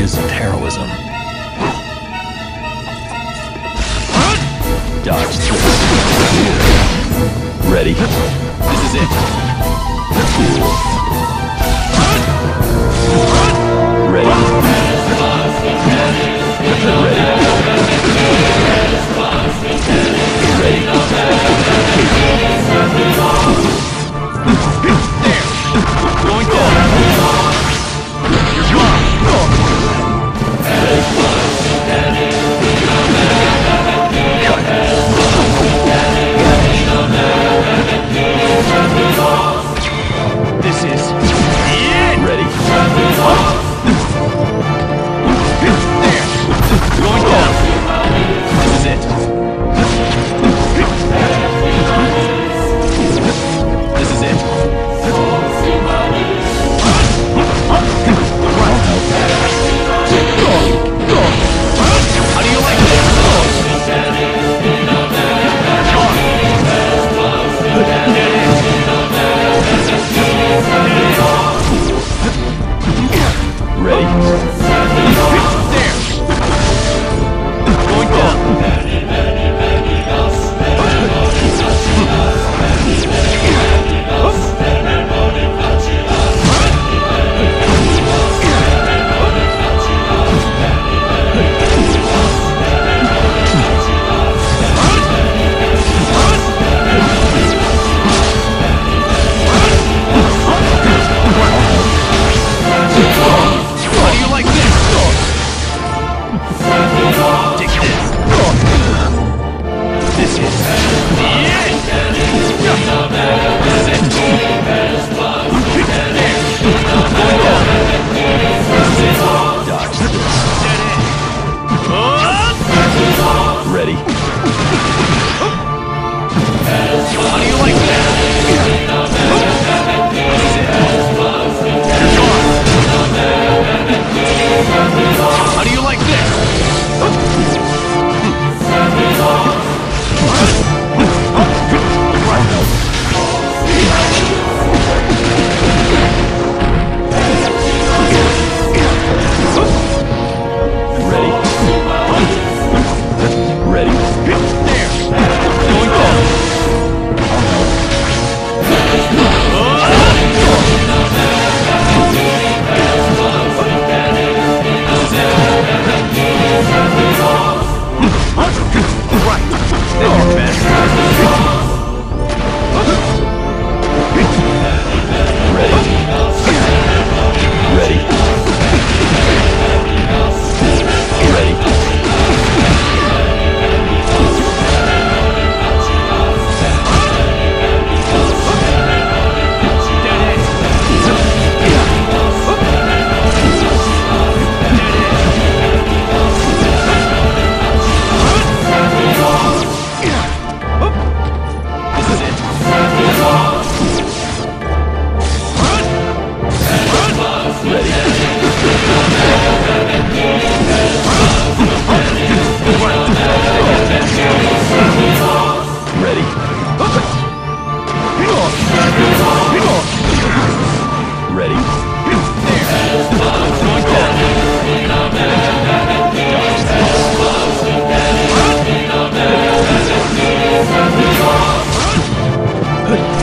isn't heroism. Dodge. Ready? This is it. Ready? Good.